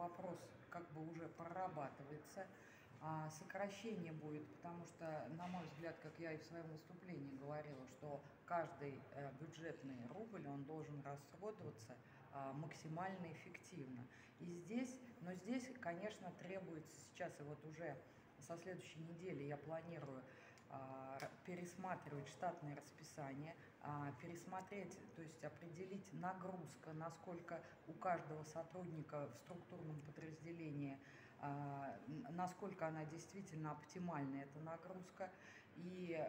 вопрос как бы уже прорабатывается. А сокращение будет, потому что, на мой взгляд, как я и в своем выступлении говорила, что каждый э, бюджетный рубль, он должен расходоваться а, максимально эффективно. И здесь, но здесь, конечно, требуется сейчас, и вот уже со следующей недели я планирую пересматривать штатное расписание, а, пересмотреть, то есть определить нагрузка, насколько у каждого сотрудника в структурном подразделении, а, насколько она действительно оптимальна, эта нагрузка. И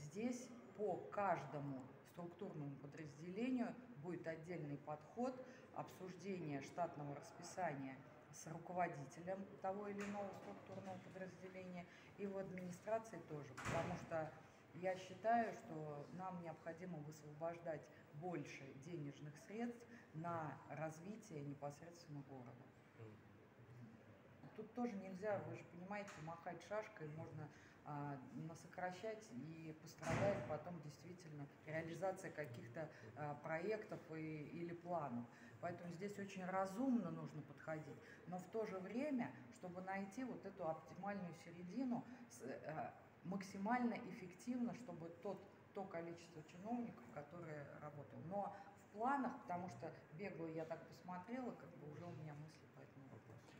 здесь по каждому структурному подразделению будет отдельный подход обсуждения штатного расписания с руководителем того или иного структурного подразделения и в администрации тоже, потому что я считаю, что нам необходимо высвобождать больше денежных средств на развитие непосредственно города. Тут тоже нельзя, вы же понимаете, махать шашкой, можно а, насокращать и пострадает потом действительно реализация каких-то а, проектов и, или планов. Поэтому здесь очень разумно нужно подходить, но в то же время, чтобы найти вот эту оптимальную середину, а, максимально эффективно, чтобы тот то количество чиновников, которые работают. Но в планах, потому что бегло я так посмотрела, как бы уже у меня мысли по этому вопросу.